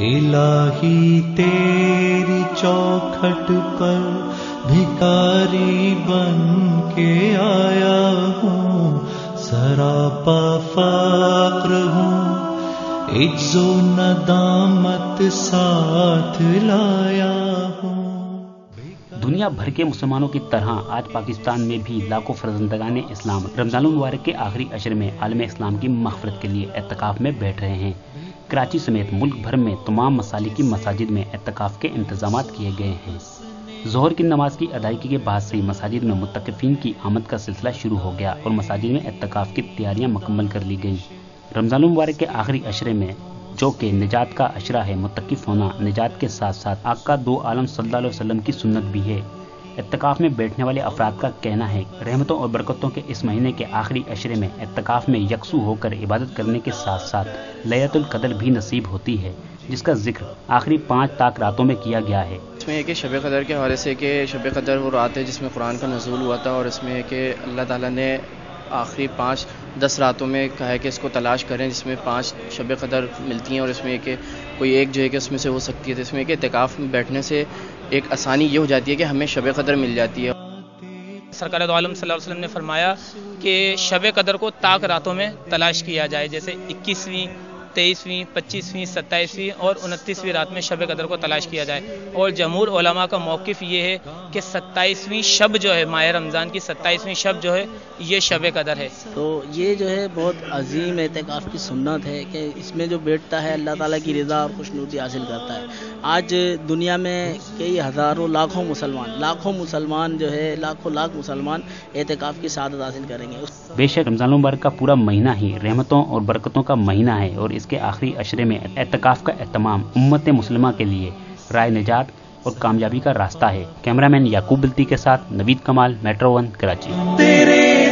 इलाही तेरी चौखट पर भिकारी बन के आया हूँ। सरापा फाक्र हूँ। इज्जो नदामत साथ लाया हूँ। दुनिया भर के मुसलमानों की तरह आज पाकिस्तान में भी लाखों फर्जंदगान इस्लाम, रमज़ान मुबारक के आखिरी अशर में आलम इस्लाम की मगफरत के लिए एतकाफ में बैठ रहे हैं। कराची समेत मुल्क भर में तमाम मसाली की मसाजिद में एतकाफ के इंतज़ाम किए गए हैं। जोहर की नमाज़ की अदायगी के बाद से ही मसाजिद में मुतकफिन की आमद का सिलसिला शुरू हो गया और मसाजिद में एतकाफ की तैयारियाँ मुकम्मल कर ली गई। रमज़ान मुबारक के आखिरी अशरे में, जो कि निजात का अशरा है मुतकफ होना, निजात के साथ साथ आका दो आलम सल्लल्लाहु अलैहि वसल्लम की सुन्नत भी है। इतकाफ में बैठने वाले अफराद का कहना है, रहमतों और बरकतों के इस महीने के आखिरी अशरे में इतकाफ में यकसू होकर इबादत करने के साथ साथ लयतुल कदर भी नसीब होती है, जिसका ज़िक्र आखिरी पाँच ताक रातों में किया गया है। इसमें एक शब कदर के हवाले से कि शब कदर वो रात है जिसमें कुरान का नजूल हुआ था और इसमें कि अल्लाह ताला ने आखिरी पाँच, दस रातों में कहा है कि इसको तलाश करें, जिसमें पाँच शब कदर मिलती हैं और इसमें कि कोई एक जो है कि उसमें से हो सकती है तो इसमें कि इतकाफ़ में बैठने से एक आसानी ये हो जाती है कि हमें शब कदर मिल जाती है। सरकार आलम वसल्लम ने फरमाया कि शब कदर को ताक रातों में तलाश किया जाए, जैसे इक्कीसवीं तेईसवीं पच्चीसवीं सत्ताईसवीं और उनतीसवीं रात में शब कदर को तलाश किया जाए। और जमहूर ओलमा का मौक़ ये है कि सत्ताईसवीं शब जो है माह रमज़ान की सत्ताईसवीं शब जो है ये शब कदर है। तो ये जो है बहुत अजीम एहतिकाफ़ की सुन्नत है कि इसमें जो बैठता है अल्लाह ताला की रज़ा और खुशनूदी हासिल करता है। आज दुनिया में कई हज़ारों लाखों मुसलमान लाखों मुसलमान जो है लाखों लाख मुसलमान एहतिकाफ़ की सादत हासिल करेंगे। बेशक रमज़ान मुबारक का पूरा महीना ही रहमतों और बरकतों का महीना है और इसके आखिरी अशरे में एतकाफ़ का एहतमाम उम्मत मुसलमा के लिए राय निजात और कामयाबी का रास्ता है। कैमरामैन याकूब बल्ती के साथ नवीद कमाल, मेट्रो वन, कराची।